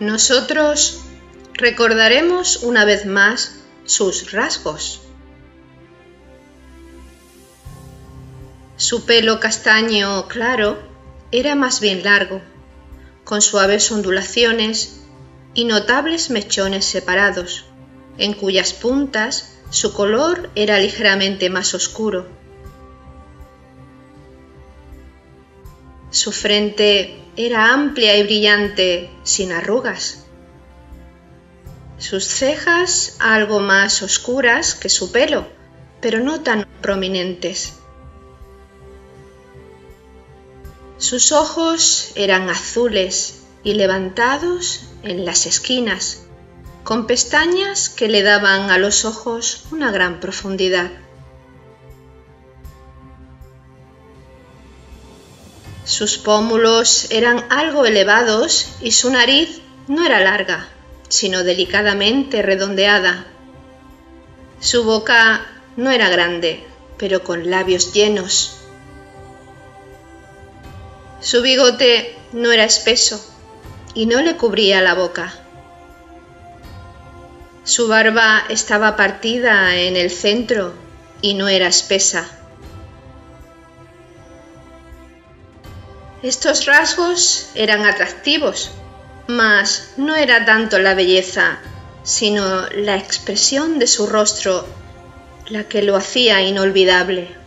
Nosotros recordaremos una vez más sus rasgos. Su pelo castaño claro era más bien largo, con suaves ondulaciones y notables mechones separados, en cuyas puntas su color era ligeramente más oscuro. Su frente era amplia y brillante, sin arrugas. Sus cejas algo más oscuras que su pelo, pero no tan prominentes. Sus ojos eran azules y levantados en las esquinas, con pestañas que le daban a los ojos una gran profundidad. Sus pómulos eran algo elevados y su nariz no era larga, sino delicadamente redondeada. Su boca no era grande, pero con labios llenos. Su bigote no era espeso y no le cubría la boca. Su barba estaba partida en el centro y no era espesa. Estos rasgos eran atractivos, mas no era tanto la belleza, sino la expresión de su rostro la que lo hacía inolvidable.